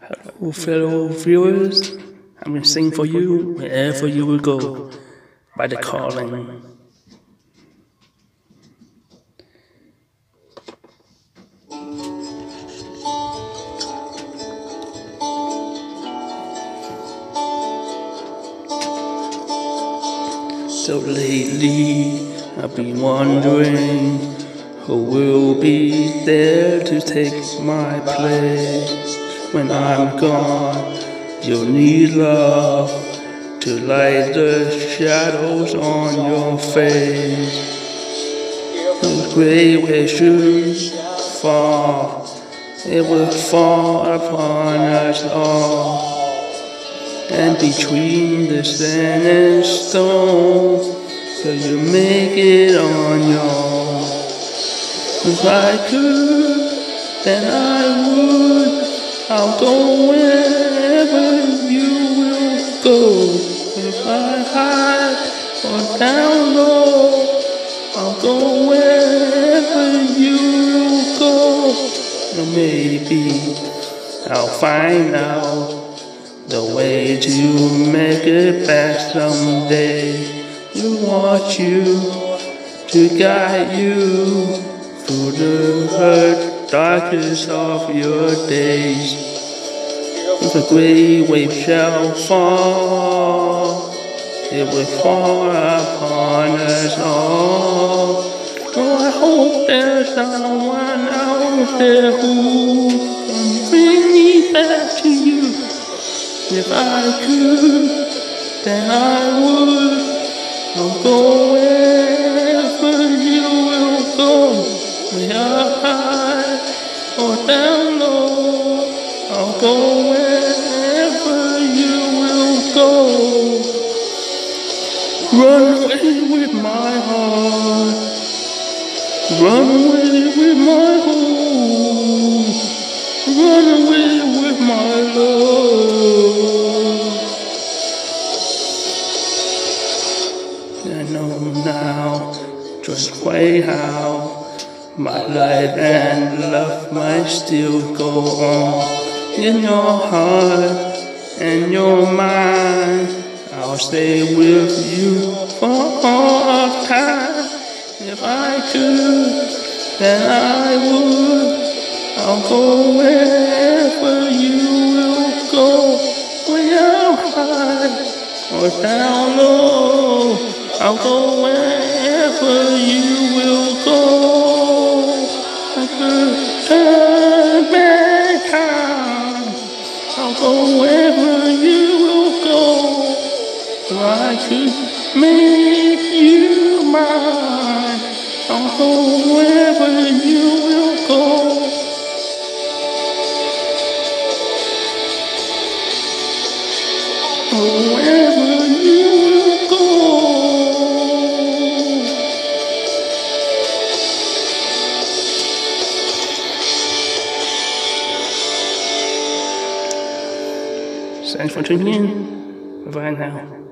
Hello, fellow viewers. I'm going to sing for you wherever you will go by the calling. So lately, I've been wondering who will be there to take my place when I'm gone. You'll need love to light the shadows on your face. The gray should fall, it will fall upon us all. And between the sand and stone, so you make it on your own. If I could, then I would. I'll go wherever you will go. If I hide or down low, I'll go wherever you will go. And maybe I'll find out the way to make it back someday. We want you to guide you through the hurt darkest of your days. The great wave shall fall, it will fall upon us all. Oh, I hope there's someone out there who can bring me back to you. If I could, then I would. I'll go wherever you will go. We are high down low. I'll go wherever you will go. Run away with my heart. Run away with my home. Run away with my love. I know now just quite how my life and love might still go on in your heart and your mind. I'll stay with you for all time. If I could, then I would. I'll go wherever you will go. Where high or down low. I'll go wherever you will go. Could make you mine. I'll go wherever you will go. Oh, wherever you will go. Thanks for tuning in. Bye now.